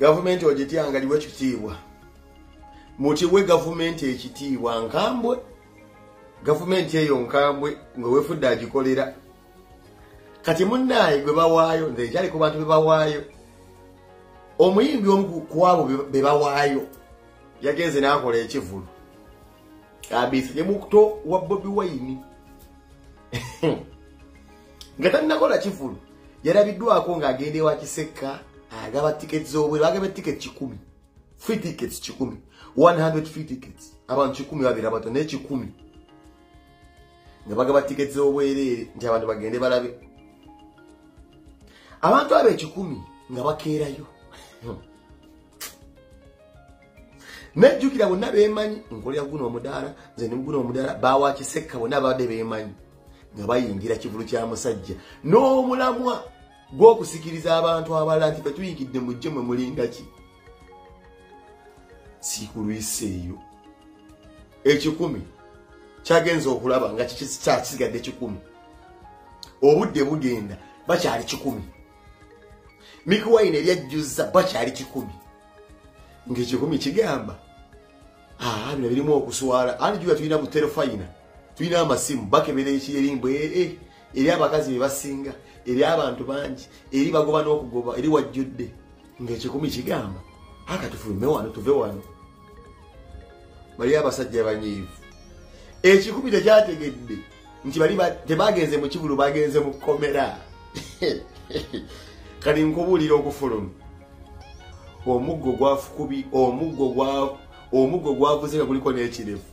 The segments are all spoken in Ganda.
gavumenti ogityangaliwo ekitiibwa. Mutiwe gavumenti ekitiibwa nkambwe. Gavumenti eyo nkambwe ngaowefudde agikolera. Kati munaayi gwe bawaayo nze nkyali ku bantu be bawaayo omuyimbi omu ku abo be bawaayo yagenze n'akola ekivulu. Abisi ne mukuto wa bobi wayini nga tannakola kivulu yalabiddwako ng'agenda ewa kiseka agaba tiketi z'obwere bagaba tiketi kikumi free tickets kikumi 100 free tickets. Abantu kikumi babeera bato naye kikumi nga bagaba tiketi z'obwereere nti abantu bagende balabe. Abantu abo ekikumi nga bakeerayo nejjukira bonna bemanyi nkolera guno omudaala nze neguno omudaala bawakisekka bonna babadde bemanyi nga bayingira kivulu kya musajja. N'omulamwa gw'okusikiriza abantu abalala nti fetuyingidde mujje mwe mulinda ki? Sikulwiseeyo ekikumi kyagenza okulaba nga kyakisigadde kikumi? Obudde bugenda bakyali kikumi. Mikuwaine eryajjuza bakyali kikumi. Ngaekikumi kigamba bino birimu okuswala. Ani juga tulina buterefayina tulina amasimu bakebera ekirimbu ee eri abakazi bebasinga eri abantu bangi eri bagoba n'okugoba eri wajjudde. Ngaekikumi kigamba aka tufulume wano tuve wano. Bali abasajja banyiivu. Ekikumi tekyategedde nti bali tebagenze mu kibulu bagenze mu kkomera. Kati nkubuulira okufuluma. Omuggo gwafukubi omuggo omuggo gwavuze nga guliko n'ekirevu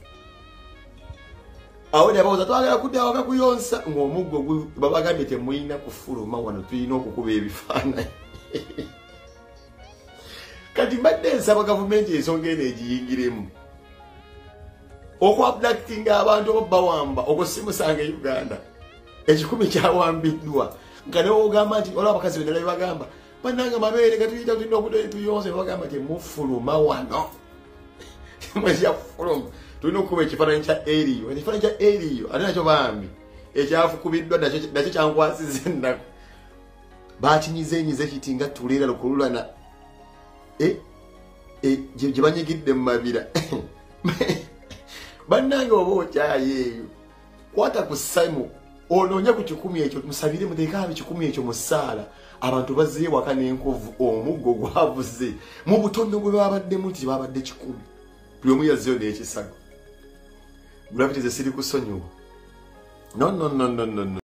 awo nabawuza twagala kudda waka kuyonsa ngaomuggo babagambye temulina kufuluma wano tulina okukuba ebifaananyi. Kati mbadde nsaba gavumenti ensonga eno egiyingiremu. Okuabductinga abantu obabawamba okusimusanga e uganda. Ekikumi kyawambiddwa. Nga newogamba nti olwa abakazi bendala bebagamba bananga mabeere gatuyita tulina okutuyonse bagamba temufuluma wano mwekyafuluma tulina okukuba ekifaananyi kya eriyo ekifaananyi kya eriyo ate nakyo bambi? Ekyafukubiddwa nakyo kyankwasiza ennaku. Bakinyizenyiza ekiti nga tuleera lukululana. Gye banyigidde mu mabira. Bannange oba okyayo eyo kwata ku saimu onoonye ku kikumi ekyo musabire muteekaabe kikumi ekyo mu ssaala. Abantu bazzeyo waka n'enkovu omuggo gwavuze mu butondo bwe babaddemu nti babadde kikumi buli omu yazzeyo n'ekisago gravity ze siri kusonyiwa. No no no no no